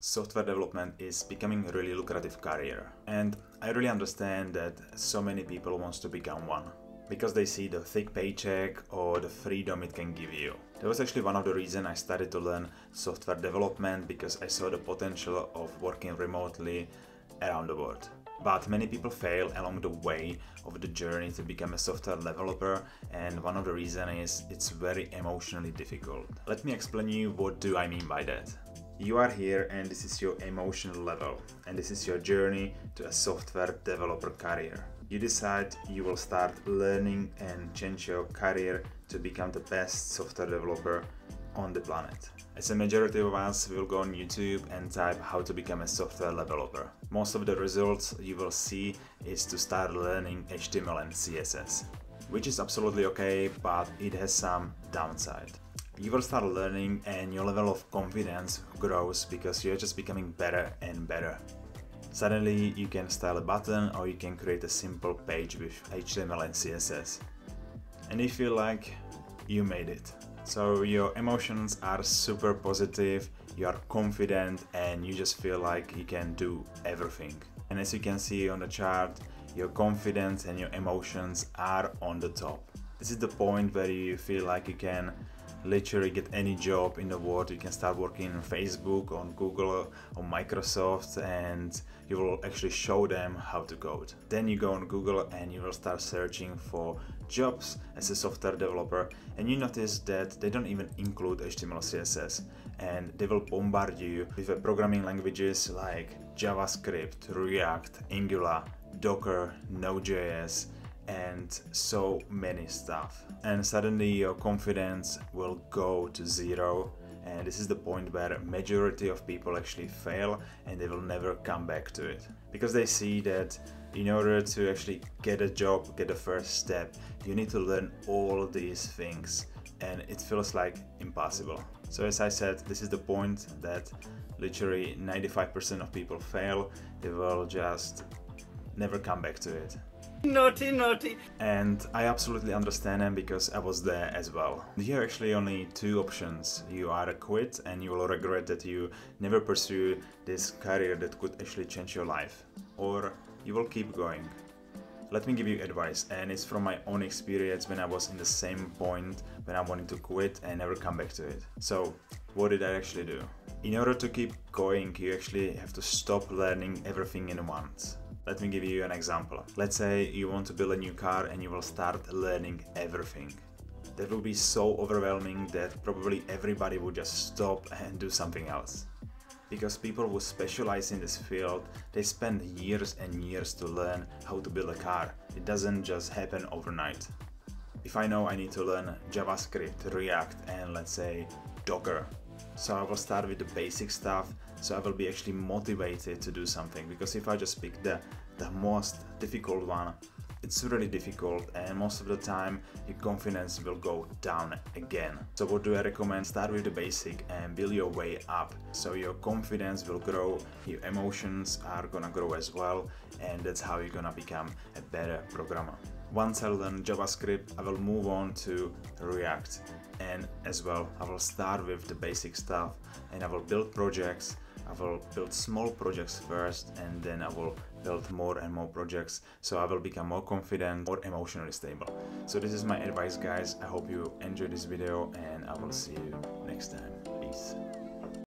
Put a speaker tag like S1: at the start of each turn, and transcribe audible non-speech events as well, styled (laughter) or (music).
S1: Software development is becoming a really lucrative career and I really understand that so many people wants to become one because they see the thick paycheck or the freedom it can give you. That was actually one of the reasons I started to learn software development because I saw the potential of working remotely around the world. But many people fail along the way of the journey to become a software developer and one of the reasons is it's very emotionally difficult. Let me explain you what do I mean by that. You are here and this is your emotional level and this is your journey to a software developer career. You decide you will start learning and change your career to become the best software developer on the planet. As a majority of us will go on YouTube and type how to become a software developer. Most of the results you will see is to start learning HTML and CSS, which is absolutely okay, but it has some downside you will start learning and your level of confidence grows because you're just becoming better and better. Suddenly you can style a button or you can create a simple page with HTML and CSS. And you feel like you made it. So your emotions are super positive, you are confident and you just feel like you can do everything. And as you can see on the chart, your confidence and your emotions are on the top. This is the point where you feel like you can literally get any job in the world. You can start working on Facebook, on Google, on Microsoft, and you will actually show them how to code. Then you go on Google and you will start searching for jobs as a software developer, and you notice that they don't even include HTML, CSS, and they will bombard you with uh, programming languages like JavaScript, React, Angular, Docker, Node.js, and so many stuff. And suddenly your confidence will go to zero. And this is the point where majority of people actually fail and they will never come back to it. Because they see that in order to actually get a job get a first step you need to learn all these things. And it feels like impossible. So as i said this is the point that literally 95% of people fail. They will just never come back to it (laughs)
S2: Naughty, naughty.
S1: And I absolutely understand them because I was there as well. Here actually only two options. You either quit and you will regret that you never pursue this career that could actually change your life. Or you will keep going. Let me give you advice and it's from my own experience when I was in the same point when I wanted to quit and never come back to it. So what did I actually do? In order to keep going you actually have to stop learning everything in once. Let me give you an example. Let's say you want to build a new car and you will start learning everything. That will be so overwhelming that probably everybody would just stop and do something else. Because people who specialize in this field, they spend years and years to learn how to build a car. It doesn't just happen overnight. If I know I need to learn JavaScript, React and let's say Docker, so I will start with the basic stuff so I will be actually motivated to do something because if I just pick the, the most difficult one it's really difficult and most of the time your confidence will go down again. So what do I recommend? Start with the basic and build your way up. So your confidence will grow, your emotions are gonna grow as well and that's how you're gonna become a better programmer. Once I learn JavaScript, I will move on to React and as well I will start with the basic stuff and I will build projects I will build small projects first and then I will build more and more projects so I will become more confident, more emotionally stable. So this is my advice guys, I hope you enjoyed this video and I will see you next time. Peace.